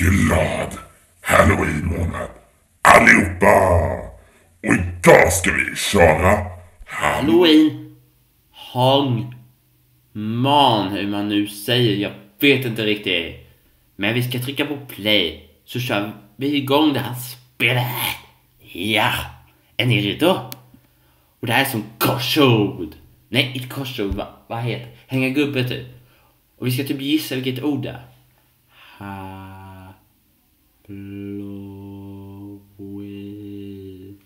glad halloween-månad allihopa! Och idag ska vi köra Halloween. Hong. Man, hur man nu säger. Jag vet inte riktigt. Men vi ska trycka på play. Så kör vi igång det här spelet. Ja. Är ni redo? Och det här är som korsord. Nej, inte korsord. Vad vad heter det? Hänga gubbe typ. Och vi ska typ gissa vilket ord det är. Halloween.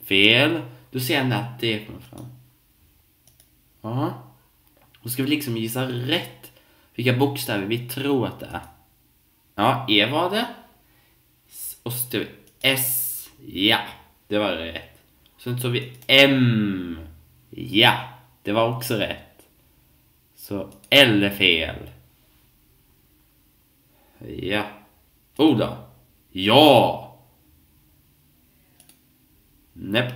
Fel. Då ser ni att det kommer fram. Ja. Då ska vi liksom gissa rätt vilka bokstäver vi tror att det är. Ja, E var det. Och så står vi S. Ja, det var rätt. Sen tog vi M. Ja, det var också rätt. Så L är fel. Ja. Oh Oda. Ja! Näpp.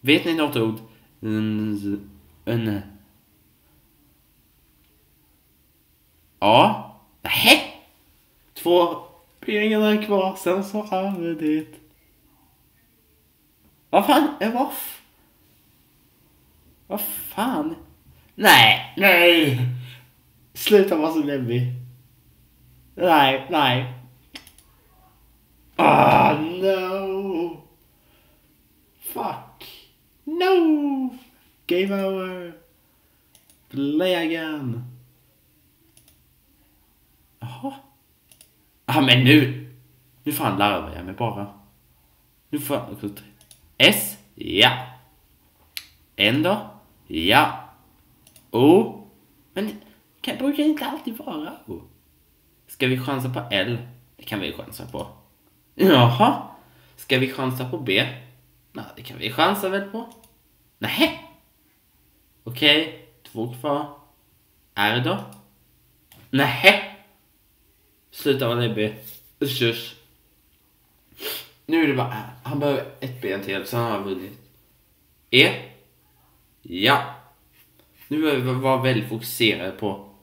Vet ni något ord? En... en ja. Nähä? Två pengarna kvar, sen så är vi det. Vad fan? Eh, vad Vad fan? Nej, nej! Sluta vara så läbbig. Nej, nej. Ah, no! Fuck! No! Game over! Play again! Jaha? Ah, men nu! Nu fan larvar jag mig bara. Nu får jag... S? Ja. N då? Ja. O? Men kan, brukar det inte alltid vara O? Ska vi chansa på L? Det kan vi chansa på. Jaha. Ska vi chansa på B? Nej, det kan vi chansa väl på. Nej. Okej, två kvar. R då? Nej. Sluta vara läbbig. Usch, usch. Nu är det bara... Han behöver ett ben till, så han har vunnit. E? Ja. Nu behöver vi vara väldigt fokuserade på...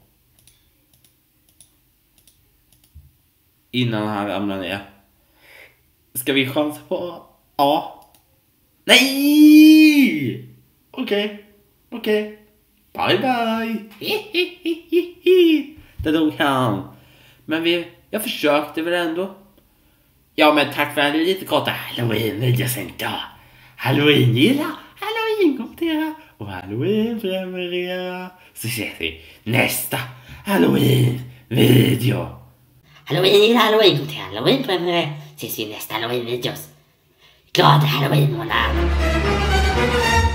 Innan han ramlar ner. Ska vi chansa på A? Nej! Okej, okej. Bye bye! Där dog han. Men vi, jag försökte väl ändå. Ja, men tack för den lite korta halloween-videosen. Halloween gilla, halloween kommentera och halloween prenumerera. Så ses vi nästa halloween-video. Halloween gillar halloween, kom till halloween prenumerera. Ses vi i nästa halloween-videos. Glad halloween månad!